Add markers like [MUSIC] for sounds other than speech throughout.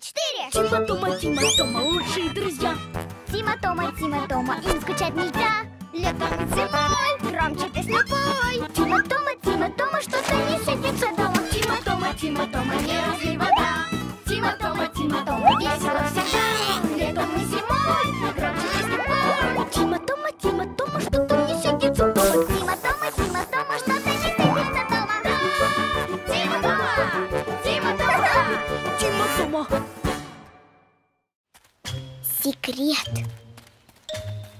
четыре! Тима, Тома, Тима, Тома, лучшие друзья Тима, Тома, Тима, Тома, им скучать нельзя Летом и зимой громче песню пой Тима, Тома, Тима, Тома, что-то не сидится дома Тима, Тома, Тима, Тома, не разлей вода Тима, Тома, Тима, Тома, весело всегда Летом и зимой громче песню пой Тима, Тома, Тима, Тома, что-то не сидится Секрет.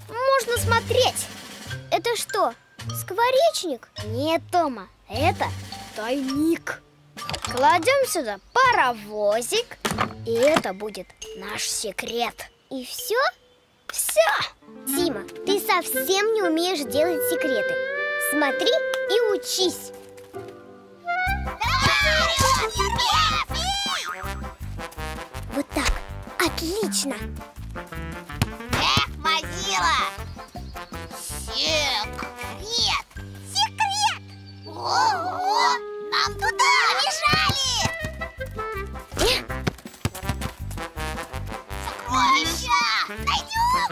Можно смотреть. Это что, скворечник? Нет, Тома, это тайник. Кладем сюда паровозик И это будет наш секрет. И все? Все! Тима, ты совсем не умеешь делать секреты. Смотри и учись. Вот так, отлично Эх, Мазила! Секрет! Секрет! Ого! Нам туда побежали! Сокровища! Найдем!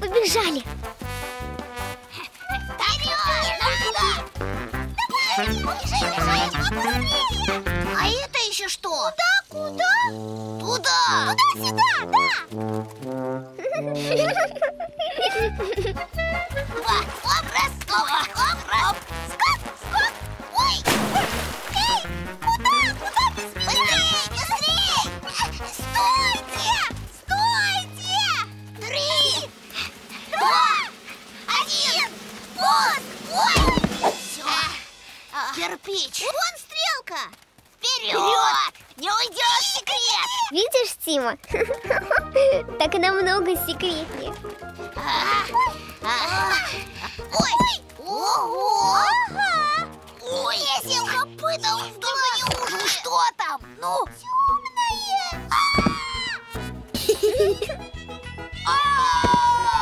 Побежали Вперед! Нам туда! Давай, бежи, бежи, побыстрее! А это еще что? Куда, куда? Туда! Туда-сюда, да! Оп, раз, оп, оп, раз. Скок, скок. Ой! Эй, куда, куда? Быстрей, быстрей! Стойте! Стойте! Три, два, один! Пуск! Ой! Все. Кирпич. Вон стрелка. Вперед! Не уйдешь, секрет! Видишь, Тима? [LAUGHS] Так намного секретнее А, а, Ой! Ого! Ой, если копытом вдвоем уже. Ну что там? Ну? Темное!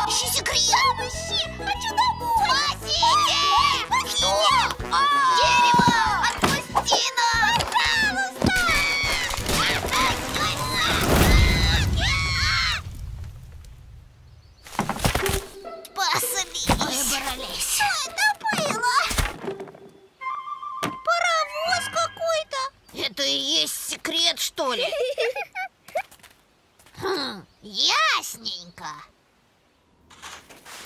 Ищи секрет! Ищи! Хочу домой! Спасите! Что? Что ли? [LAUGHS] Хм, ясненько.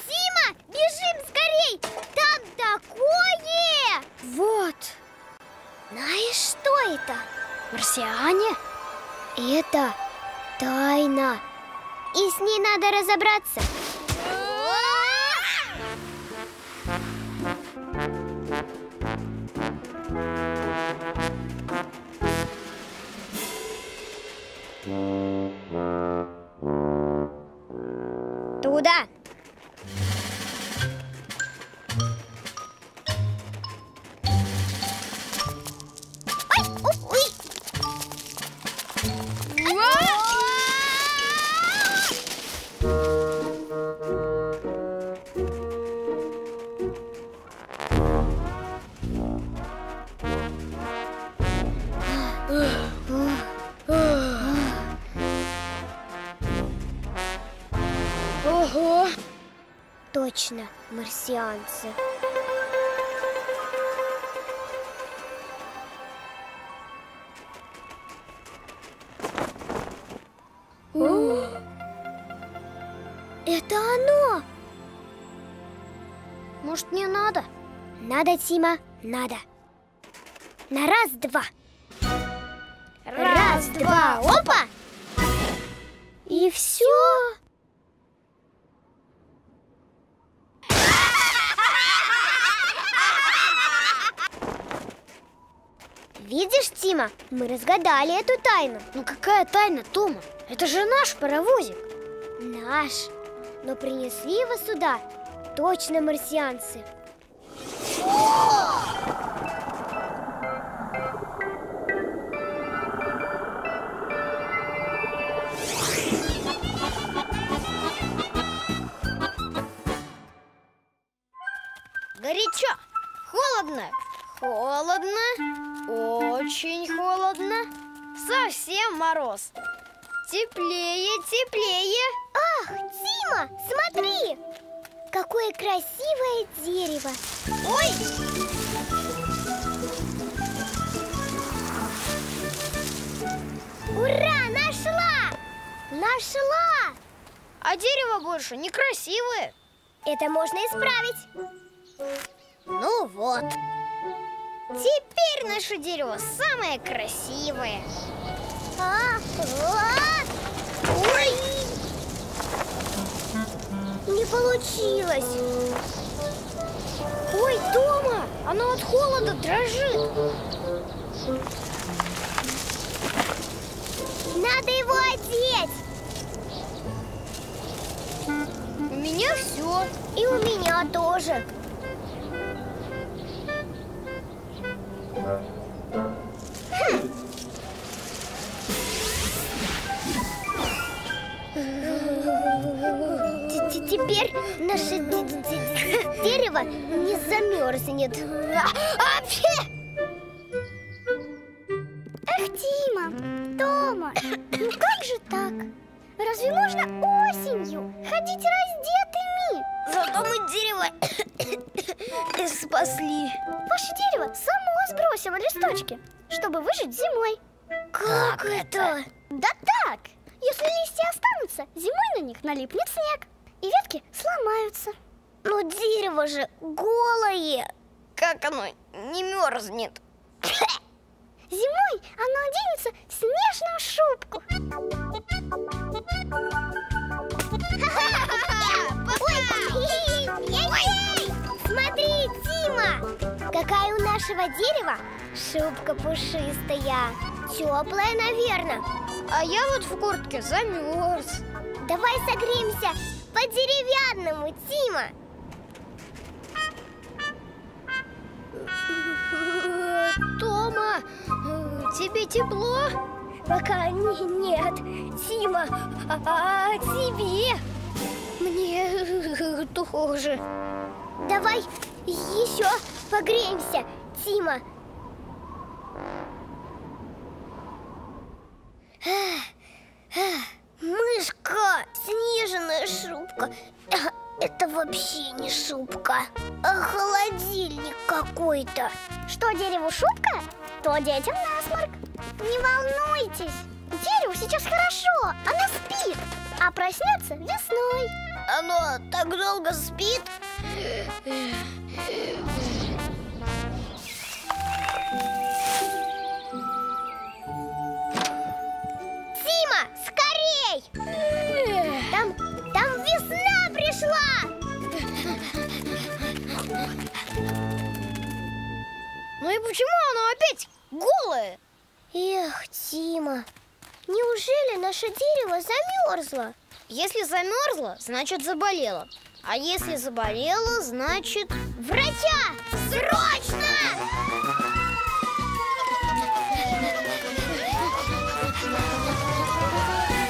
Тима, бежим скорей! Там такое! Вот Знаешь, что это? Марсиане? Это тайна И с ней надо разобраться марсианцы. Это оно! Может, не надо? Надо, Тима, надо. На раз-два. Раз-два, опа! И все. Мы разгадали эту тайну. Ну какая тайна, Тома? Это же наш паровозик. Наш. Но принесли его сюда точно марсианцы. Горячо, холодно, холодно, очень холодно. совсем мороз. Теплее, теплее. Ах, Тима, смотри! Какое красивое дерево! Ой! Ура, нашла! Нашла! А дерево больше некрасивое. Это можно исправить. Ну вот. Теперь наше дерево самое красивое. А, а! Ой! Не получилось. Ой, Тома, оно от холода дрожит. Надо его одеть. У меня все. И у меня тоже. Теперь наше дерево не замерзнет. А, вообще! Эх, Тима, Тома, ну как же так? Разве можно осенью ходить раздетыми? Зато мы дерево спасли. Ваше дерево само сбросило листочки, чтобы выжить зимой. Как это? Да так! Если листья останутся, зимой на них налипнет снег, и ветки сломаются. Но дерево же голое! Как оно не мерзнет? Зимой оно оденется в снежную шубку. Тима! Какая у нашего дерева шубка пушистая. Теплая, наверное. А я вот в куртке замерз. Давай согреемся по-деревянному, Тима. Тома, тебе тепло? Пока не, нет, Тима, а, а тебе? Мне тоже. Давай еще погреемся, Тима. Мышка, снежная шубка. Это вообще не шубка, а холодильник какой-то. Что, дереву шубка? То детям насморк. Не волнуйтесь, дереву сейчас хорошо, оно спит, а проснется весной. Оно так долго спит? Ну и почему оно опять голое? Эх, Тима, неужели наше дерево замерзло? Если замерзло, значит заболело. А если заболело, значит... Врача! Срочно!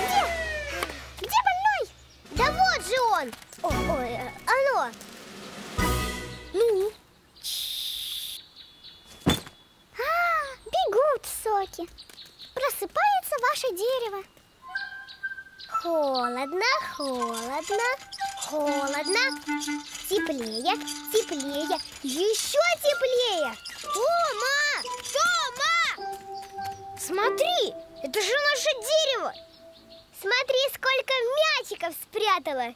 Где? Где больной? Да вот же он! О, ой, э, оно! Ну? А, бегут соки. Просыпается ваше дерево. Холодно, холодно, холодно. Теплее, теплее, еще теплее. Тома! Тома! Смотри, это же наше дерево. Смотри, сколько мячиков спрятала.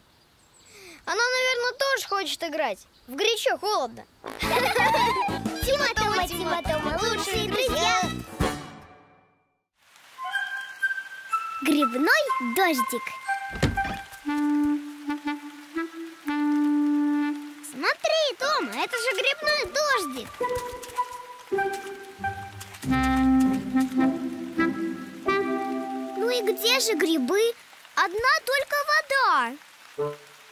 Оно, наверное, тоже хочет играть. В горячо холодно. Тима, Тома, Тима, Тома, лучшие друзья. Грибной дождик. Тома, это же грибной дождик. Ну и где же грибы? Одна только вода.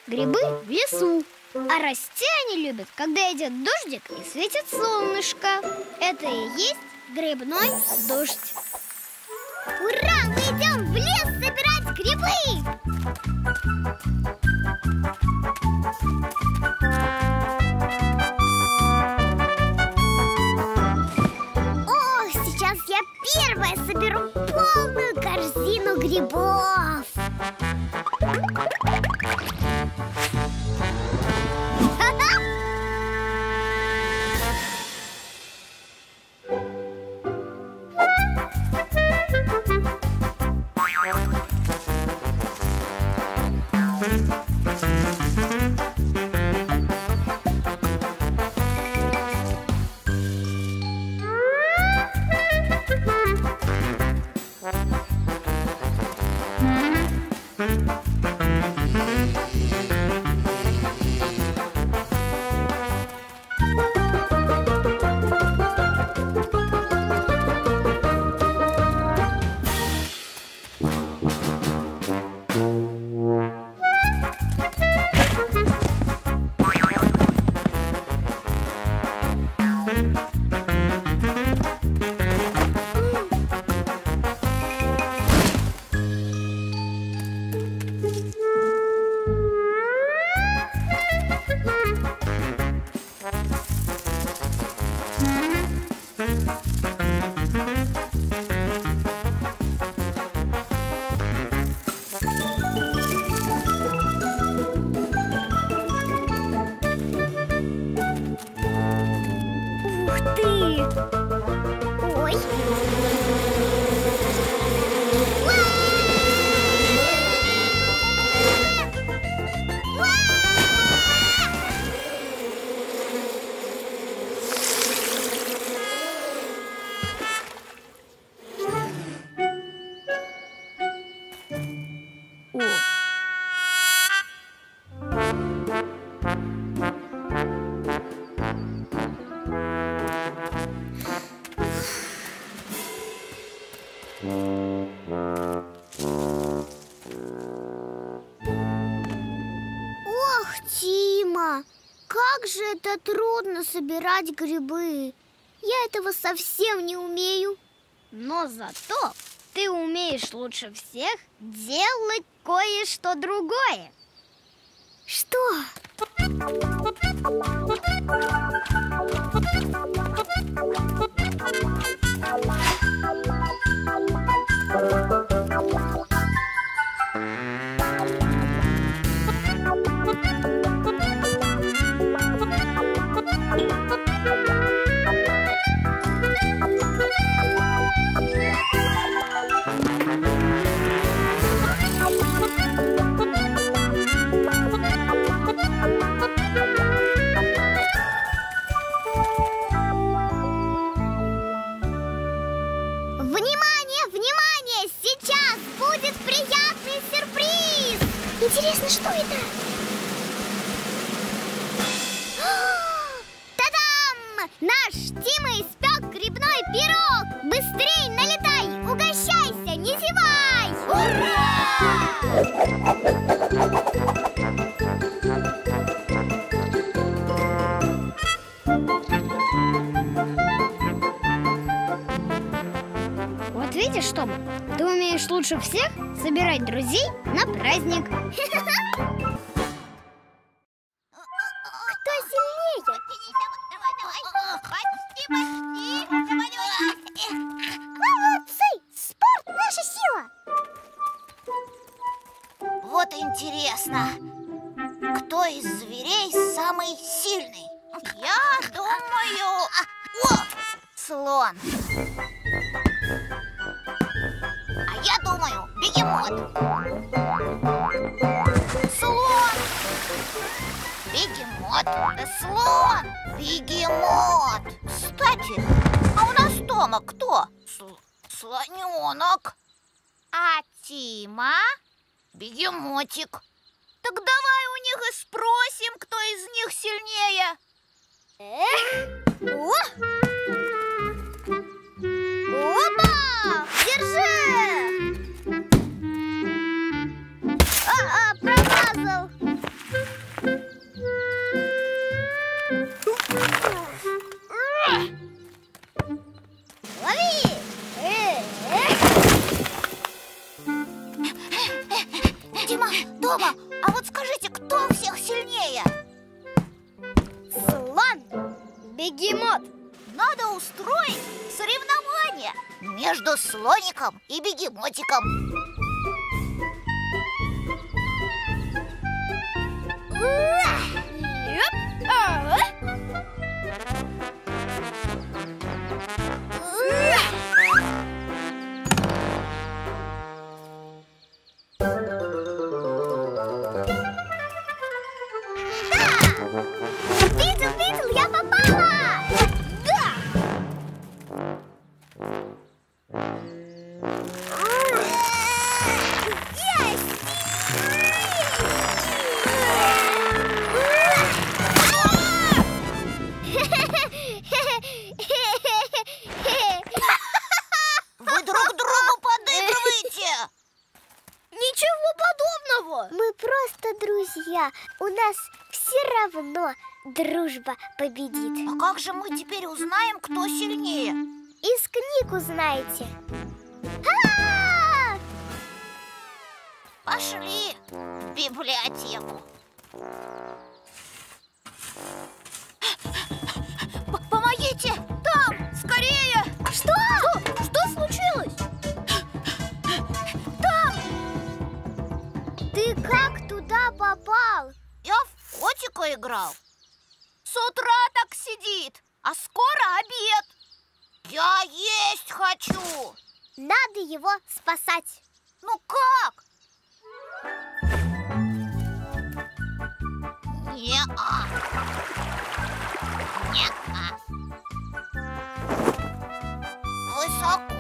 Грибы в лесу. А расти они любят, когда идет дождик и светит солнышко. Это и есть грибной дождь. Ура! Мы идем в лес собирать грибы! Ох, сейчас я первая соберу полную корзину грибов. Это трудно собирать грибы. Я этого совсем не умею. но зато ты умеешь лучше всех делать кое-что другое. Что? Внимание, Что это? Та-дам! Наш Тима испек грибной пирог! Быстрей налетай! Угощайся, не зевай! Ура! Вот видишь, Тома, ты умеешь лучше всех собирать друзей праздник. Кто сильнее? Молодцы! Спорт – наша сила! Вот интересно, кто из зверей самый сильный? Я думаю... О, слон. А я думаю, бегемот. Слон. Бегемот. Кстати, а у нас дома кто? Сл- слоненок. А Тима? Бегемотик. Так давай у них и спросим, кто из них сильнее. О! Опа! Держи! Дома, а вот скажите, кто всех сильнее? Слон! Бегемот! Надо устроить соревнование. между слоником и бегемотиком Видел, как же мы теперь узнаем, кто сильнее? Из книг узнаете. А! Пошли в библиотеку П- Помогите! Там! Скорее! Что? Что случилось? Ты как туда попал? Я в котика играл С утра так сидит, а скоро обед. Я есть хочу. Надо его спасать. Ну как? Не-а. Не-а. Высоко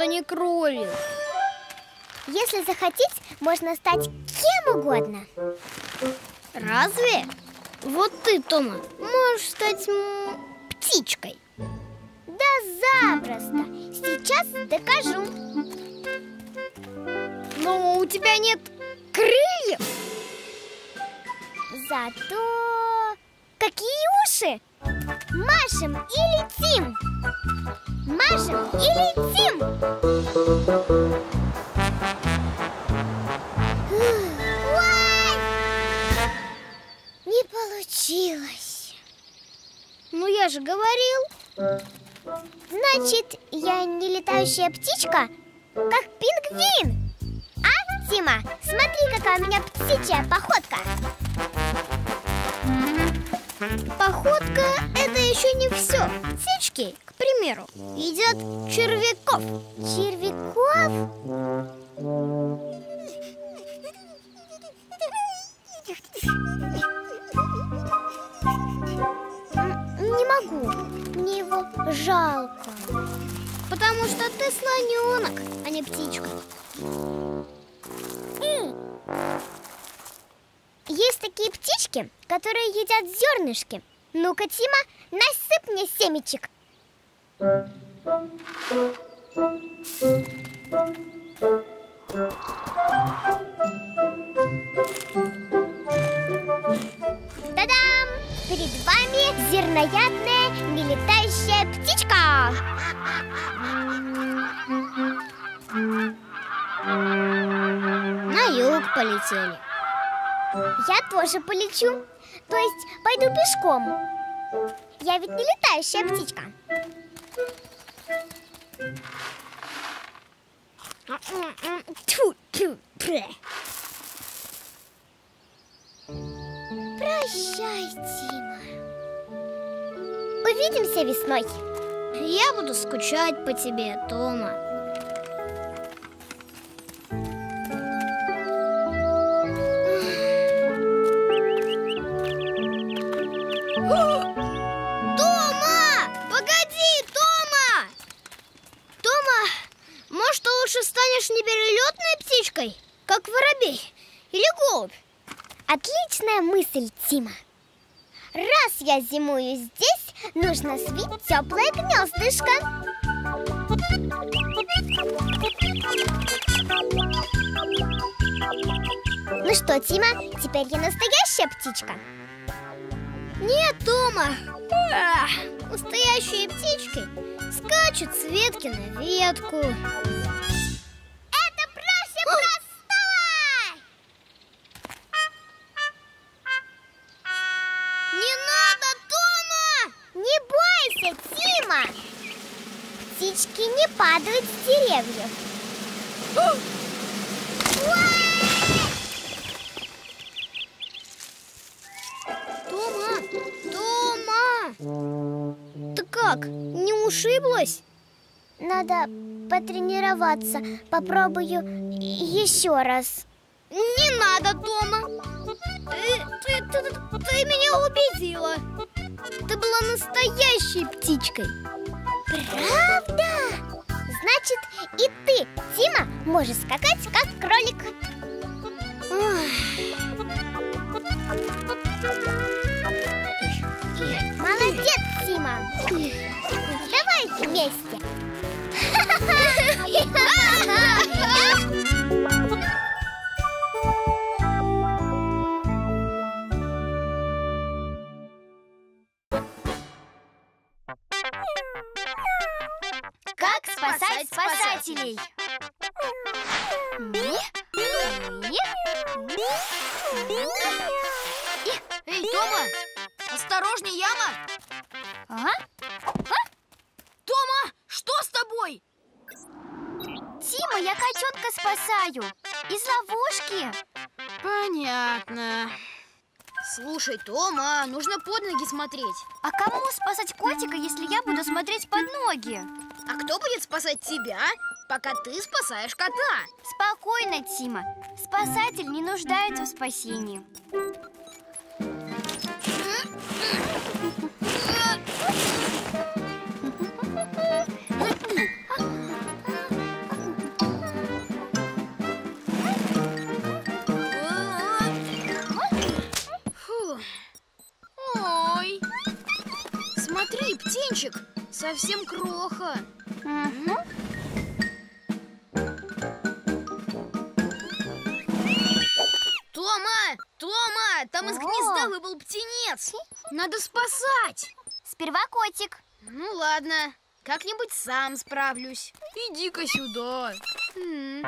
а не кролик. Если захотеть, можно стать кем угодно. Разве? Вот ты, Тома, можешь стать птичкой. Да запросто. Сейчас докажу. Но у тебя нет крыльев. Зато какие уши! Машем и летим! Машем и летим! Ой! Не получилось. Ну, я же говорил. Значит, я не летающая птичка, как пингвин. А, Тима, смотри, какая у меня птичья походка. Походка – это еще не все. Птички, к примеру, едят червяков. Червяков? Не могу. Мне его жалко. Потому что ты слоненок, а не птичка. Есть такие птички, которые едят зернышки. Ну-ка, Тима, насыпь мне семечек. Та-дам! Перед вами зерноядная нелетающая птичка. На юг полетели. Я тоже полечу. То есть пойду пешком. Я ведь не летающая птичка. Тьфу, тьфу. Прощай, Тима. Увидимся весной. Я буду скучать по тебе. Тома! Птичкой, как воробей или голубь? Отличная мысль, Тима. Раз я зимую здесь, нужно свить теплое гнездышко. Ну что, Тима, теперь я настоящая птичка? Нет, Тома, настоящие птички скачут с ветки на ветку. Падают с деревьев. Тома! Тома! Ты как, не ушиблась? Надо потренироваться. Попробую еще раз. Не надо, Тома! Ты, ты, ты, ты- ты меня убедила! Ты была настоящей птичкой! Правда? Тима, можешь скакать, как кролик. Молодец, Тима. Давай вместе. Понятно. Слушай, Тома, нужно под ноги смотреть. А кому спасать котика, если я буду смотреть под ноги? А кто будет спасать тебя, пока ты спасаешь кота? Спокойно, Тима. Спасатель не нуждается в спасении. Птенчик, совсем кроха. Тома! Тома! Там из О. гнезда выпал птенец! Надо спасать! Сперва котик. Ну ладно, как-нибудь сам справлюсь. Иди-ка сюда. М.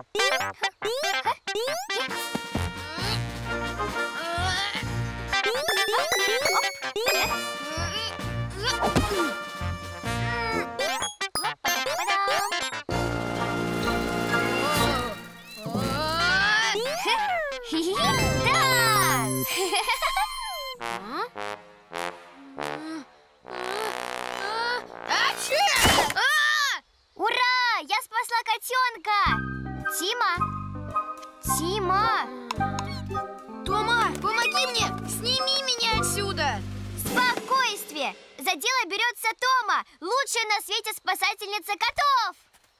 Тома, помоги мне! Сними меня отсюда! Спокойствие! За дело берется Тома, лучшая на свете спасательница котов!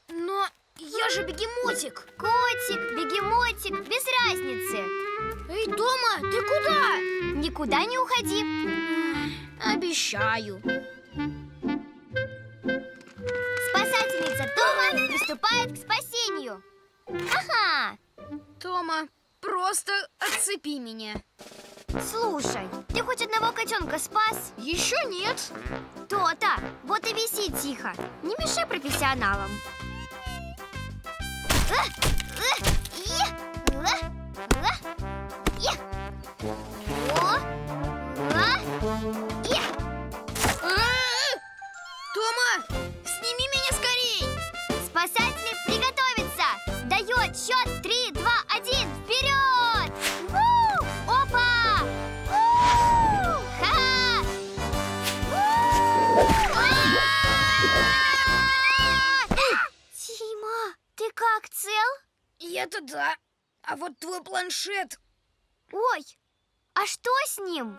Но я же бегемотик! Котик, бегемотик, без разницы. Эй, Тома, ты куда? Никуда не уходи. Обещаю. Спасательница Тома приступает к спасению. Ага, Тома, просто отцепи меня. Слушай, ты хоть одного котенка спас? Еще нет. То-то. Вот и виси тихо. Не мешай профессионалам. Тома, сними меня скорей! Спасатели ты как, цел? Я-то да. А вот твой планшет. Ой, а что с ним?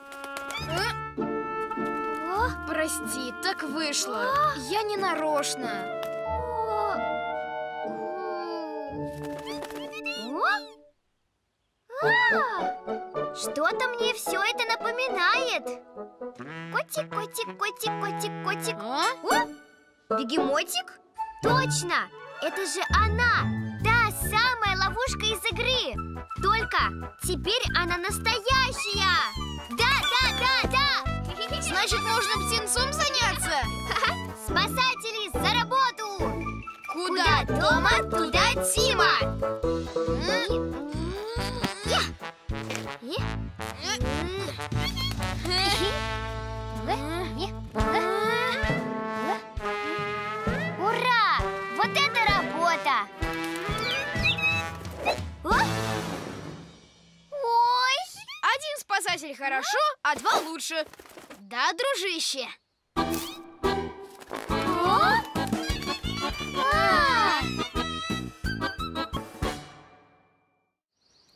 О, Прости, так вышло. Я не нарочно. о, о. А, Что-то мне все это напоминает. Котик, котик, котик, котик, котик. А? О, бегемотик? Точно! Это же она! Та самая ловушка из игры! Только теперь она настоящая! Да, да, да, да! Значит, нужно птенцом заняться? Спасатели, за работу! Куда? Тома, туда Тима! Я. работа! О! Ой! Один спасатель хорошо, а два лучше. Да, дружище? О! А!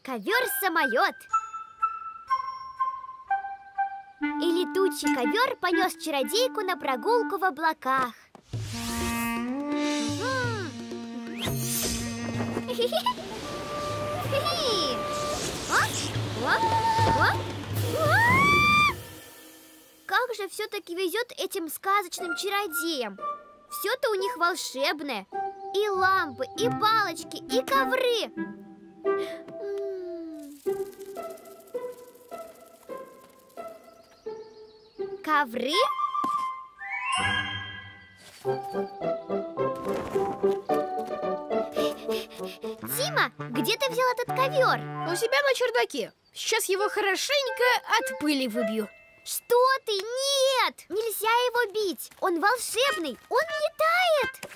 Ковер-самолет И летучий ковер понес чародейку на прогулку в облаках Как же все-таки везет этим сказочным чародеям Все-то у них волшебное И лампы, и палочки, и ковры. Ковры? Тима, где ты взял этот ковер? У себя на чердаке. Сейчас его хорошенько от пыли выбью. Что ты? Нет! Нельзя его бить! Он волшебный! Он летает!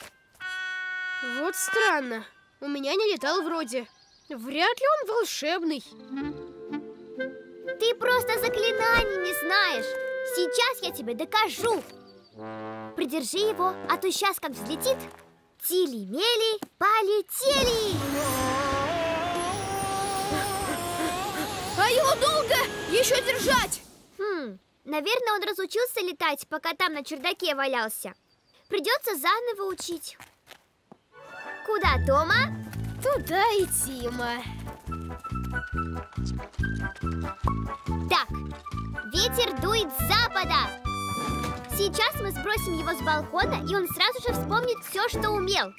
Вот странно. У меня не летал вроде. Вряд ли он волшебный. Ты просто заклинаний не знаешь! Сейчас я тебе докажу! Придержи его, а то сейчас как взлетит Тили-мели, полетели! Его долго еще держать? Хм, наверное, он разучился летать, пока там на чердаке валялся Придется заново учить Куда, Тома? Туда и Тима. Так, ветер дует с запада Сейчас мы сбросим его с балкона, и он сразу же вспомнит все, что умел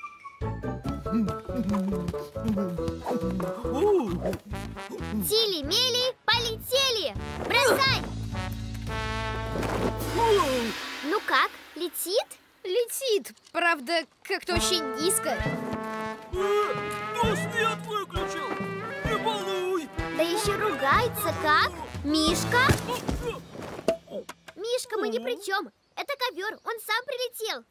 [LAUGHS] Тили-мели, полетели! Бросай! Ну как, летит? Летит, правда, как-то очень низко. Кто свет выключил? Не балуй! Да еще ругается как? Мишка? Мишка, мы ни при чем. Это ковер, он сам прилетел.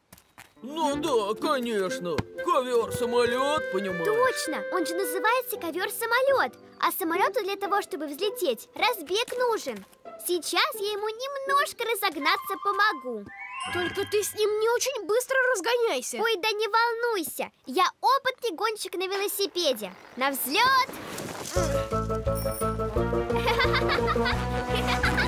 Ну да, конечно. Ковер-самолет, понимаешь? Точно, он же называется ковер-самолет. А самолету для того, чтобы взлететь, разбег нужен. Сейчас я ему немножко разогнаться помогу. Только ты с ним не очень быстро разгоняйся. Ой, да не волнуйся, я опытный гонщик на велосипеде. На взлет! [LAUGHS]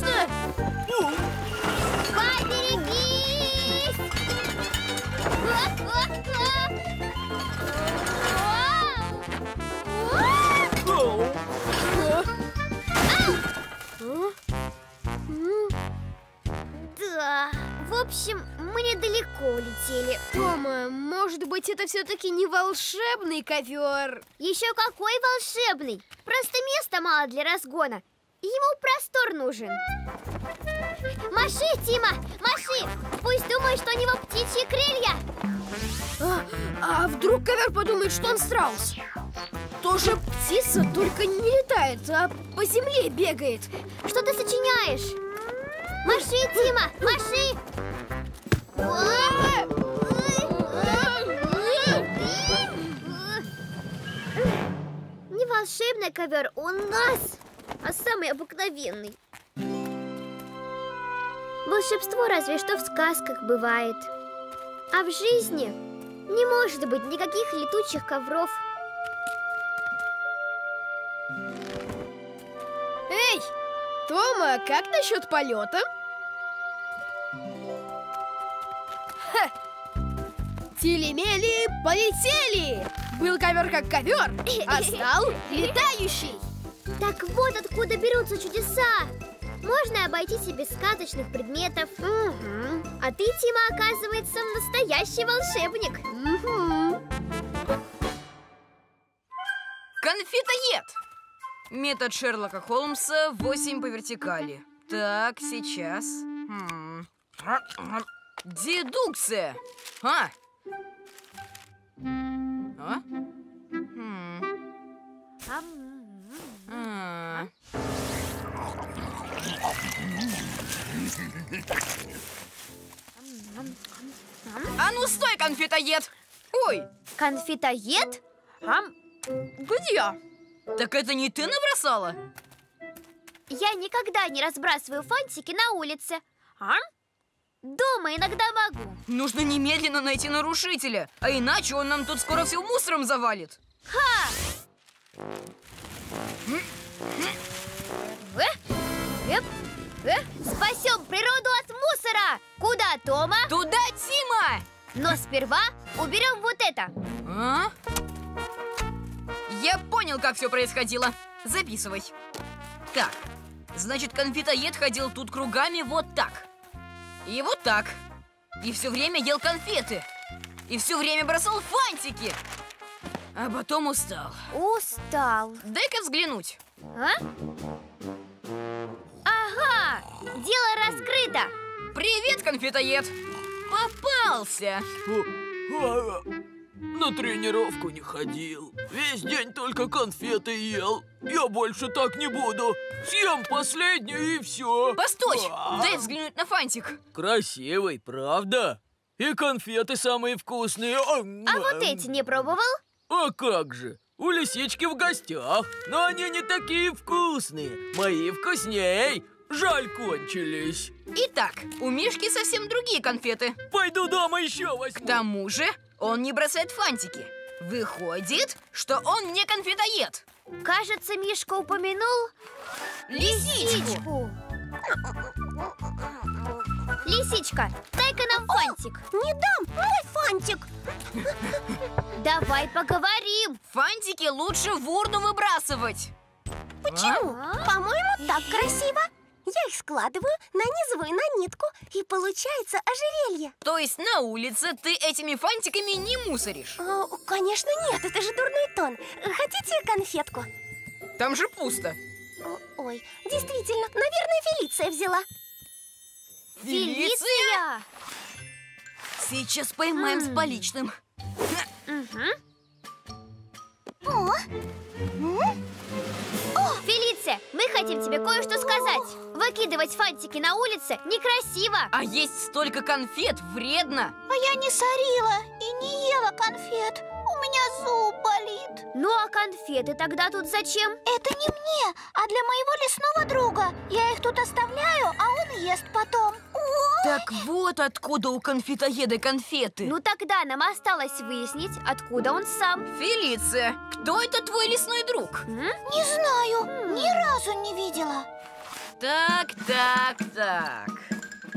Ау! Да, в общем, мы недалеко улетели. Тома, быть, это все-таки не волшебный ковер. Еще какой волшебный! Просто места мало для разгона. Ему простор нужен. Маши, Тима, маши! Пусть думает, что у него птичьи крылья. А, а вдруг ковер подумает, что он страус? Тоже птица, только не летает, а по земле бегает. Что ты сочиняешь? Маши, Тима, маши! Не волшебный ковер у нас, а самый обыкновенный. Волшебство разве что в сказках бывает. А в жизни не может быть никаких летучих ковров. Эй, Тома, как насчет полета? Ха! Телемели полетели! Был ковер как ковер, а стал [LAUGHS] летающий. Так вот откуда берутся чудеса. Можно обойтись и без сказочных предметов. А ты, Тима, оказывается, настоящий волшебник. Конфетоед! Метод Шерлока Холмса 8 по вертикали. Так, сейчас. М. Дедукция. А? А? М. А. А ну стой, конфетоед! Ой, Конфетоед? Ам, Где? так это не ты набросала? я никогда не разбрасываю фантики на улице. Ам? Дома иногда могу. Нужно немедленно найти нарушителя, а иначе он нам тут скоро все мусором завалит. Э, спасем природу от мусора! Куда, Тома? Туда, Тима! Но сперва уберем вот это. А? Я понял, как все происходило. Записывай. Так, значит, конфетоед ходил тут кругами вот так. И вот так. И все время ел конфеты. И все время бросал фантики. А потом устал. Устал. Дай-ка взглянуть. А? Ага, дело раскрыто. Привет, конфетоед! Попался! А, На тренировку не ходил. Весь день только конфеты ел. Я больше так не буду. Съем последнюю и все. Постой! Дай взглянуть на фантик. Красивый, правда? И конфеты самые вкусные. А вот эти не пробовал? А как же? У лисички в гостях, но они не такие вкусные. Мои вкусней. Жаль, кончились. Итак, у Мишки совсем другие конфеты. Пойду дома еще К возьму. тому же, он не бросает фантики. Выходит, что он не конфетоед. Кажется, Мишка упомянул Лисичку. Лисичка, дай-ка нам фантик. Не дам, мой фантик. Давай поговорим. Фантики лучше в урну выбрасывать. Почему? По-моему, так красиво. Я их складываю, нанизываю на нитку, и получается ожерелье. То есть на улице ты этими фантиками не мусоришь. О, конечно, нет, это же дурной тон. Хотите конфетку? Там же пусто. О, Ой, действительно, наверное, Фелиция взяла. Фелиция? Сейчас поймаем с поличным. Фелиция, мы хотим тебе кое-что сказать. Выкидывать фантики на улице некрасиво. А есть столько конфет вредно. А я не сорила и не ела конфет. У меня зуб болит. Ну а конфеты тогда тут зачем? Это не мне, а для моего лесного друга. Я их тут оставляю, а он ест потом. О, Так вот откуда у конфетоеда конфеты. Ну тогда нам осталось выяснить, откуда он сам. Фелиция, кто это твой лесной друг? М? не знаю, ни разу не видела. Так, так, так.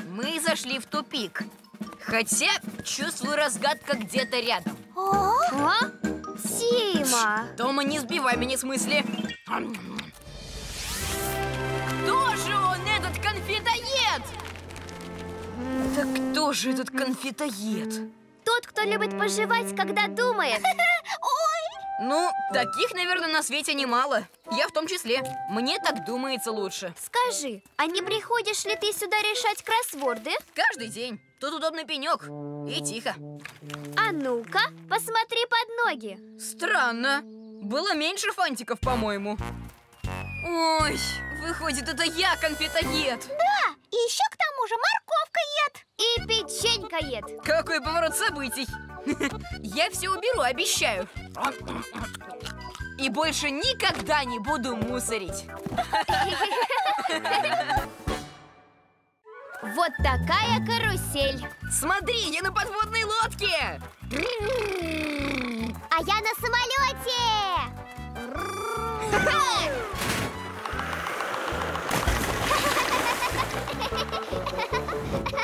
Мы зашли в тупик. Хотя чувствую разгадка где-то рядом. О, А? Тима! Тома, не сбивай меня с мысли. Кто же он, этот конфетоед? Так кто же этот конфетоед? Тот, кто любит пожевать, когда думает. [LAUGHS] Ну, таких, наверное, на свете немало. Я в том числе. Мне так думается лучше. Скажи, а не приходишь ли ты сюда решать кроссворды? Каждый день. Тут удобный пенек. И тихо. А ну-ка, посмотри под ноги. Странно. Было меньше фантиков, по-моему. Ой, выходит, это я конфетоед. И еще к тому же морковка ед. И печенька ед. Какой поворот событий. [LAUGHS] Я все уберу, обещаю. И больше никогда не буду мусорить. [LAUGHS] Вот такая карусель. Смотри, я на подводной лодке. А я на самолете!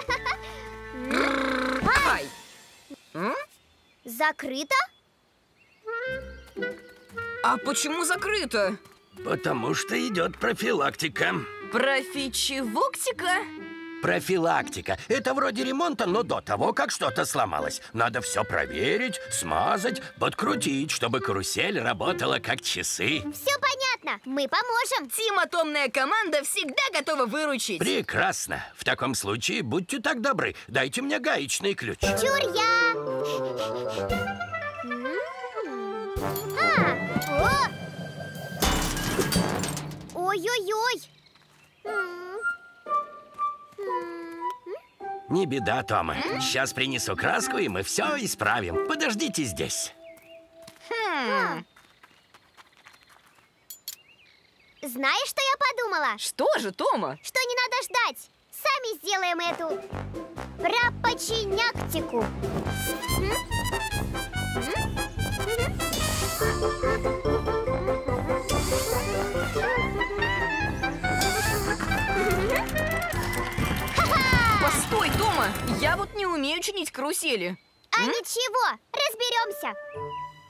[LAUGHS] Закрыто? А почему закрыто? Потому что идет профилактика. Профичевоктика? Профилактика. Это вроде ремонта, но до того, как что-то сломалось. Надо все проверить, смазать, подкрутить, чтобы карусель работала как часы. Все понятно, мы поможем. Тим Атомная команда всегда готова выручить. Прекрасно. В таком случае будьте так добры, дайте мне гаечный ключ. Чур я! А! Ой-ой-ой! Не беда, Тома. Сейчас принесу краску, и мы все исправим. Подождите здесь. Знаешь, что я подумала? Что же, Тома? Что не надо ждать. Сами сделаем эту пропочиняктику. Постой, Я вот не умею чинить карусели. А ничего, разберемся.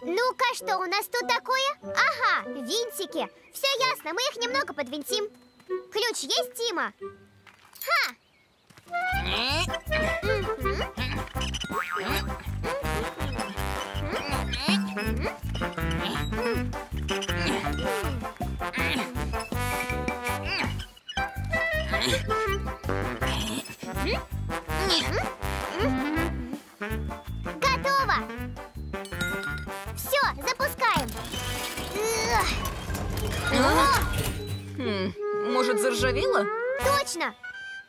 Ну-ка, что у нас тут такое? Ага, винтики. Все ясно, мы их немного подвинтим. Ключ есть, Тима? Ха! Готово! Все, запускаем. Может, заржавело? точно!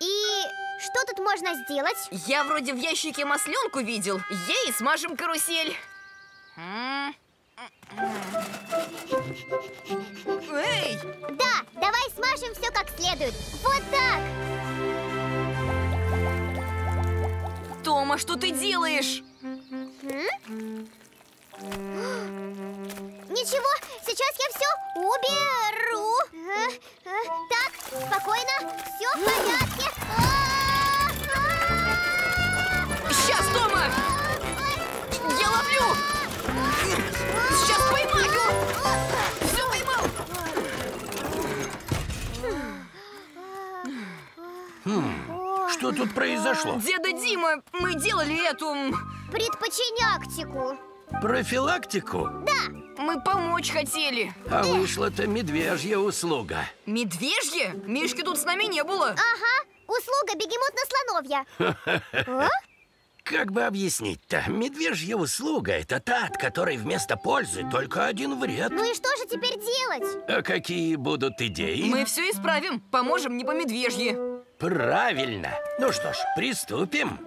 И что тут можно сделать? Я вроде в ящике масленку видел. Ей смажем карусель. Эй! Да, давай смажем все как следует. Вот так! Тома, что ты делаешь? Ничего, сейчас я все уберу. Э, э, Так, спокойно, все в порядке. А, а, Сейчас, Тома! Я ловлю! Что тут произошло? Деда Дима, мы делали эту... Предпочиняктику. Профилактику? Мы помочь хотели. А вышла-то медвежья услуга. Медвежье? Мишки тут с нами не было. Ага, услуга бегемот на слоновья. [LAUGHS] Как бы объяснить-то? Медвежья услуга – это та, от которой вместо пользы только один вред. Ну и что же теперь делать? А какие будут идеи? Мы все исправим. Поможем не по медвежье. Правильно. Ну что ж, приступим.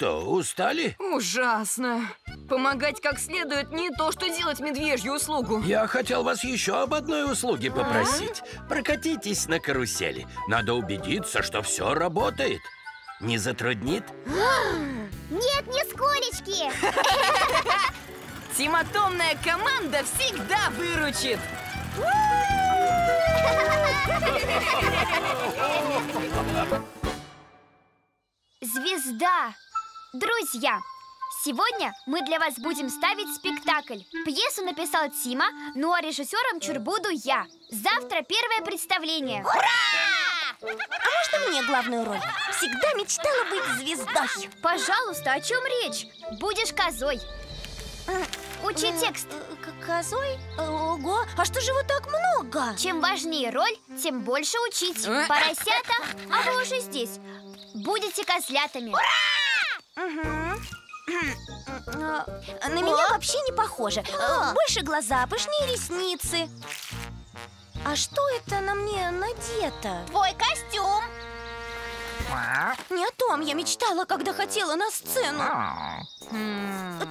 Что, устали? Ужасно. Помогать как следует не то, что делать медвежью услугу. Я хотел вас еще об одной услуге попросить. Прокатитесь на карусели. Надо убедиться, что все работает. Не затруднит? [GASPS] Нет, нисколечки. [LAUGHS] Тиматомная команда всегда выручит. Звезда! Друзья, сегодня мы для вас будем ставить спектакль. Пьесу написал Тима, ну а режиссером чур буду я. Завтра первое представление. Можно мне главную роль? Всегда мечтала быть звездой. Пожалуйста, о чем речь? Будешь козой. Учи текст. Э, Козой? Ого, а что же его так много? Чем важнее роль, тем больше учить. Э? Поросята, а вы уже здесь. Будете козлятами. Мгм. А, На меня вообще не похоже. Э, Больше глаза, пышнее ресницы. А что это на мне надето? Твой костюм. Не о том я мечтала, когда хотела на сцену.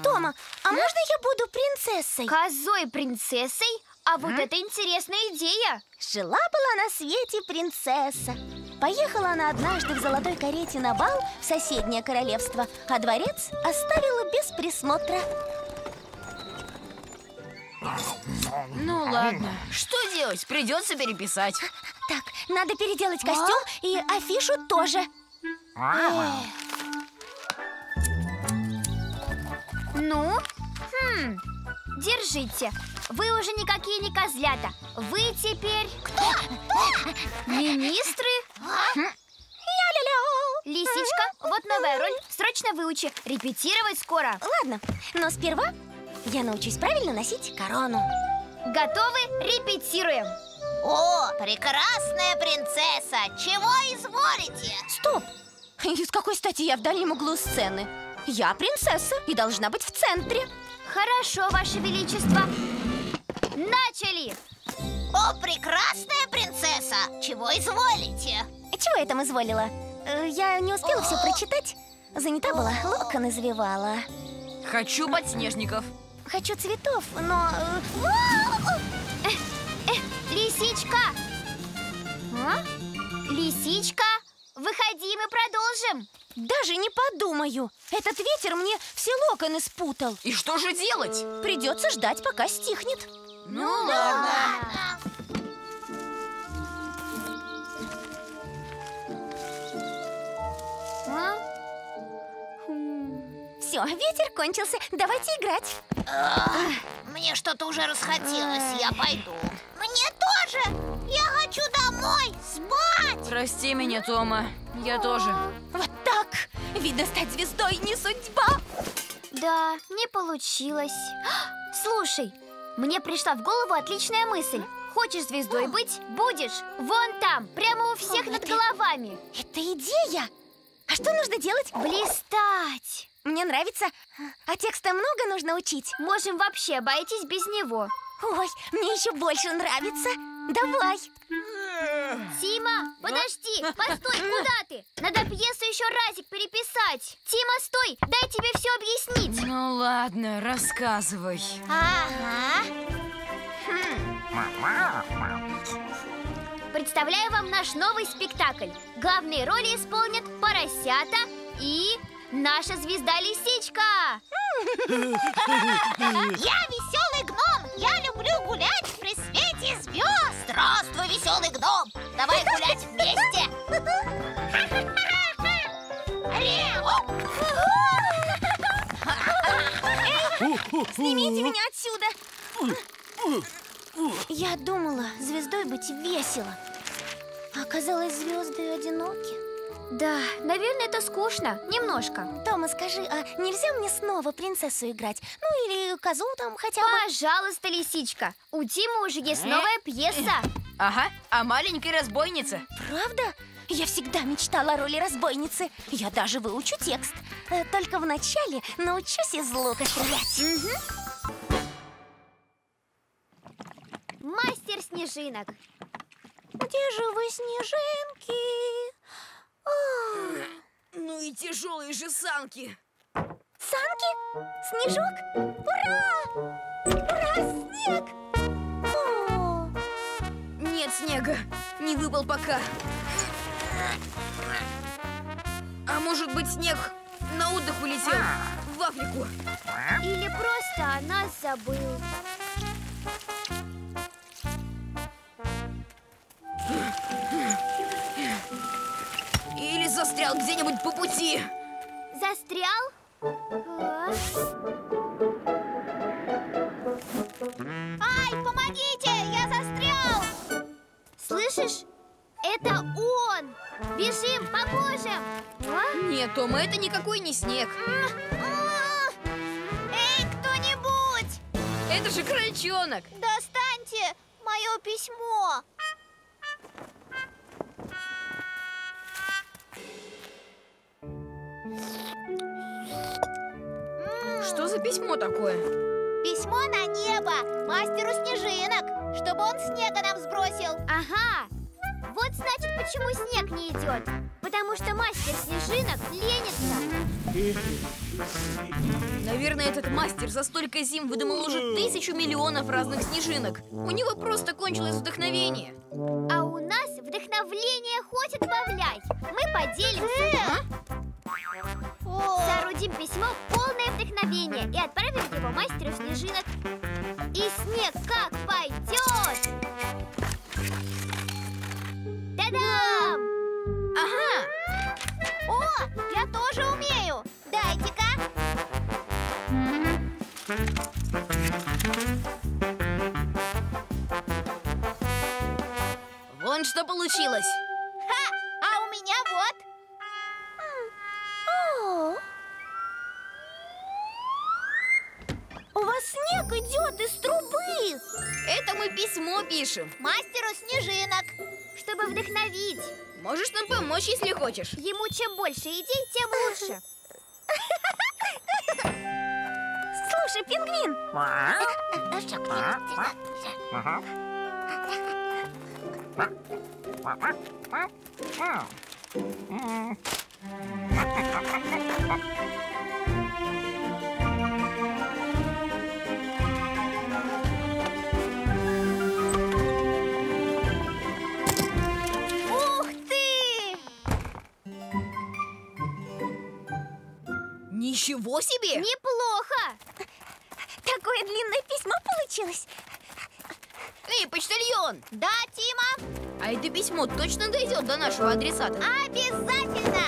Тома, а можно я буду принцессой? Козой принцессой? А вот это интересная идея. Жила-была на свете принцесса. Поехала она однажды в золотой карете на бал в соседнее королевство, а дворец оставила без присмотра. Ну ладно. Что делать? Придется переписать. Так, надо переделать костюм и афишу тоже. Ну, хм, держите. Вы уже никакие не козлята. Вы теперь... Кто? Министры? Лисичка, вот новая роль. Срочно выучи. Репетировать скоро. Ладно, но сперва я научусь правильно носить корону. Готовы? Репетируем. О, прекрасная принцесса! Чего изволите? Стоп! [LAUGHS] И с какой стати я в дальнем углу сцены? Я принцесса и должна быть в центре. Хорошо, Ваше Величество. Начали! О, прекрасная принцесса! Чего изволите? Чего я там изволила? Э, Я не успела все прочитать. Занята была, локоны завивала. Хочу подснежников. Хочу цветов, но... э, Лисичка! А? Лисичка, выходи, мы продолжим. Даже не подумаю. Этот ветер мне все локоны спутал. И что же делать? Придется ждать, пока стихнет. Ну ладно. А? Все, ветер кончился. Давайте играть. Мне что-то уже расхотелось, я пойду. Мне тоже! Я хочу домой, спать! Прости меня, Тома. Я тоже. Вот так. Видно, стать звездой не судьба. Да, не получилось. Слушай, мне пришла в голову отличная мысль. Хочешь звездой быть? Будешь. Вон там, прямо у всех над головами. Это идея. А что нужно делать? Блистать. Мне нравится. А текста много нужно учить. Можем вообще обойтись без него. Ой, мне еще больше нравится. Давай. Тима, подожди, постой, куда ты? Надо пьесу еще разик переписать. Тима, стой, дай тебе все объяснить. Ну ладно, рассказывай. Ага. Представляю вам наш новый спектакль. Главные роли исполнят поросята и наша звезда Лисичка. [LAUGHS] Я веселый гном! Я люблю гулять! Здравствуй, веселый гном! Давай гулять вместе! Снимите меня отсюда. Я думала, звездой быть весело. А Оказалось, звезды одиноки. Да, наверное, это скучно. Немножко. Тома, скажи, а нельзя мне снова принцессу играть? Ну или козу там хотя бы? Пожалуйста, Лисичка. У Тимы уже есть новая пьеса. Ага, а маленькой разбойнице. Правда? Я всегда мечтала о роли разбойницы. Я даже выучу текст. Э, Только вначале научусь из лука стрелять. Мастер снежинок. Где же вы, снежинки? А, Ну и тяжелые же санки. Санки? Снежок? Ура! Ура, снег! О, Нет снега, не выпал пока. А может быть снег на отдых улетел в Африку? Или просто о нас забыл. Застрял где-нибудь по пути. Застрял? Ай, помогите, я застрял! Слышишь? Это он! Бежим, поможем! А? Нет, Тома, это никакой не снег. Эй, кто-нибудь! Это же крольчонок. Достаньте мое письмо! Что за письмо такое? Письмо на небо мастеру снежинок, чтобы он снега нам сбросил. Ага! Вот значит, почему снег не идет. Потому что мастер снежинок ленится. Наверное, этот мастер за столько зим выдумал уже тысячу миллионов разных снежинок. У него просто кончилось вдохновение. А у нас вдохновление хоть отбавляй. Мы поделимся. О, Соорудим письмо полное вдохновение и отправим его мастеру снежинок. И снег как пойдет! Та-дам! Ага, о, я тоже умею. Дайте-ка. вон что получилось. Снег идет из трубы. Это мы письмо пишем. Мастеру снежинок. Чтобы вдохновить. Можешь нам помочь, если хочешь. Ему чем больше идей, тем лучше. Слушай, пингвин, Ух Ничего себе! Неплохо! такое длинное письмо получилось. Эй, почтальон! Да, Тима, А это письмо точно дойдет до нашего адресата? обязательно!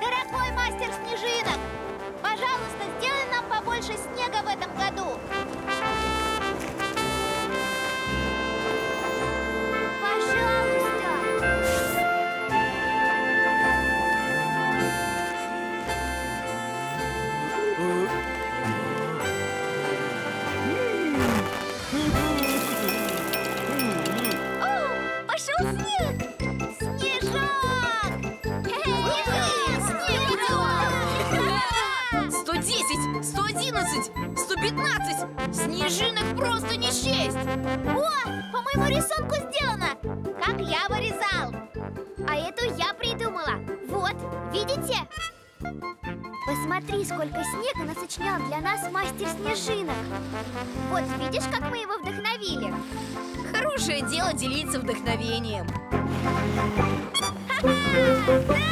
Дорогой мастер снежинок, пожалуйста, сделай нам побольше снега в этом году. 111, 115. Снежинок просто не счесть. О, по моему рисунку сделано. Как я вырезал. А эту я придумала. Вот, видите? Посмотри, сколько снега насочнял для нас мастер снежинок. Вот видишь, как мы его вдохновили? Хорошее дело делиться вдохновением. Ха-ха!